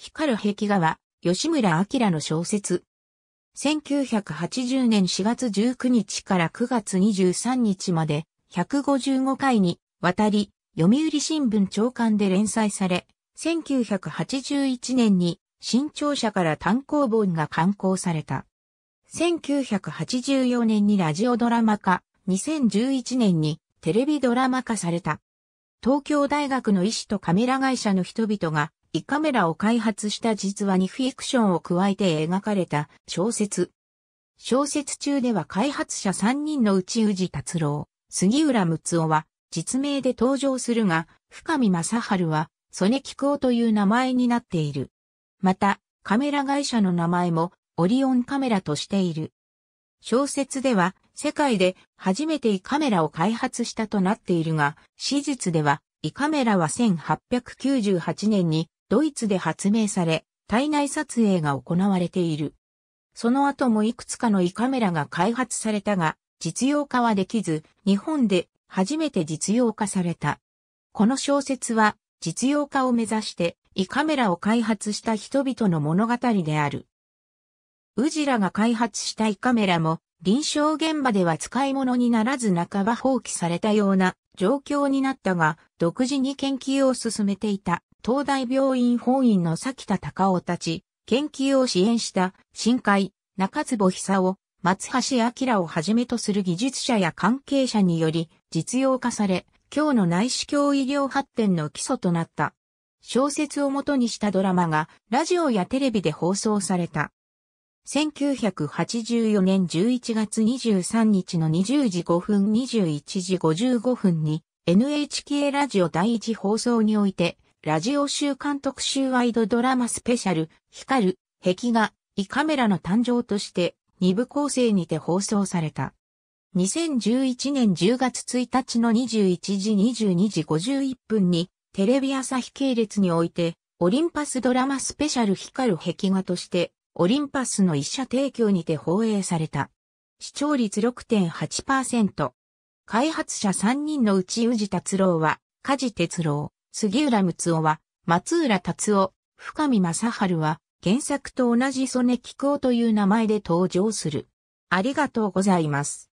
光る壁画は、吉村明の小説。1980年4月19日から9月23日まで、155回にわたり、読売新聞長官で連載され、1981年に新潮社から単行本が刊行された。1984年にラジオドラマ化、2011年にテレビドラマ化された。東京大学の医師とカメラ会社の人々が胃カメラを開発した実話にフィクションを加えて描かれた小説。小説中では開発者3人のうち宇治達郎、杉浦睦夫は実名で登場するが、深見正春は曽根菊夫という名前になっている。また、カメラ会社の名前もオリオンカメラとしている。小説では世界で初めて胃カメラを開発したとなっているが、史実では胃カメラは1898年にドイツで発明され、体内撮影が行われている。その後もいくつかの胃カメラが開発されたが、実用化はできず、日本で初めて実用化された。この小説は実用化を目指して胃カメラを開発した人々の物語である。ウジラが開発した胃カメラも臨床現場では使い物にならず半ば放棄されたような状況になったが、独自に研究を進めていた東大病院本院の崎田隆夫たち、研究を支援した深海、中坪久夫、松橋明をはじめとする技術者や関係者により実用化され、今日の内視鏡医療発展の基礎となった。小説をもとにしたドラマがラジオやテレビで放送された。1984年11月23日の20時5分21時55分に NHK ラジオ第一放送においてラジオ週間特集ワイドドラマスペシャル光る壁画胃カメラの誕生として2部構成にて放送された。2011年10月1日の21時22時51分にテレビ朝日系列において、オリンパスドラマスペシャル光る壁画として、オリンパスの一社提供にて放映された。視聴率6.8%。開発者3人のうち宇治達郎は、梶哲郎、杉浦睦夫は、松浦達夫、深見正春は、原作と同じ曽根菊夫という名前で登場する。ありがとうございます。